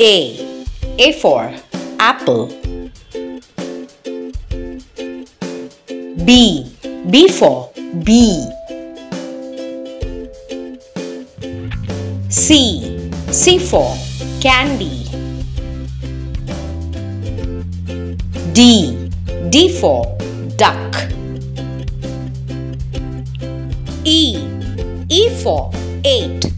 A. A for apple. B. B for bee. C. C for candy. D. D for duck. E. E for eight.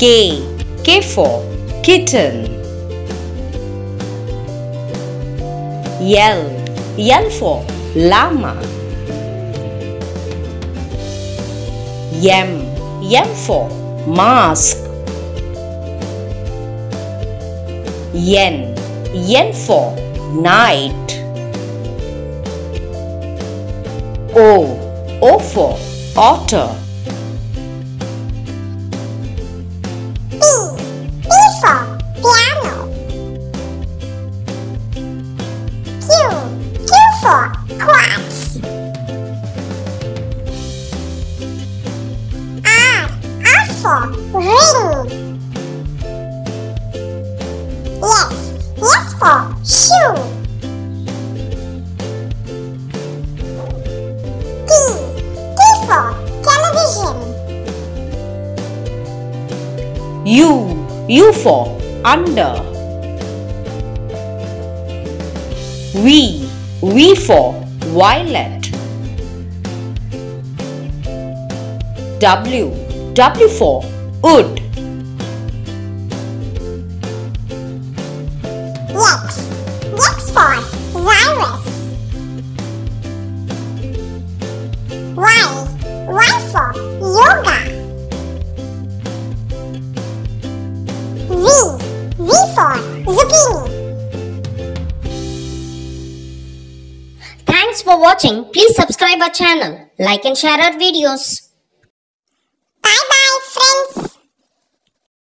K. K for kitten. L. L for llama. M. M for mask. N. N for night. O. O for otter. Q for. R, R for ring. S, S for shoe. T, T for television. U. U for under. V. V for violet. W. W for wood. X, X for virus. Y, Y for yoga. Z, Z for zucchini. Thanks for watching. Please subscribe our channel, like and share our videos. Bye bye friends.